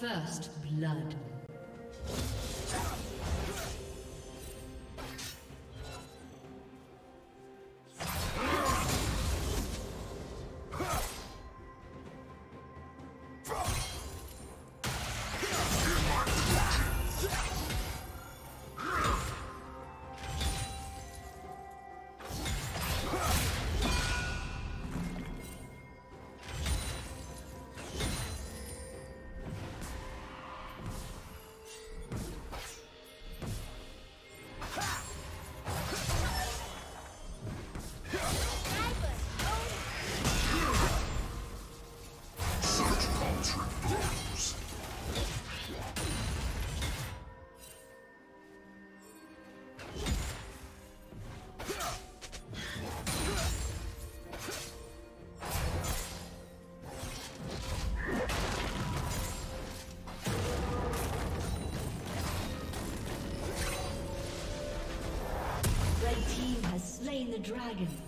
First blood. Dragon.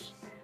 House.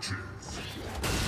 Shut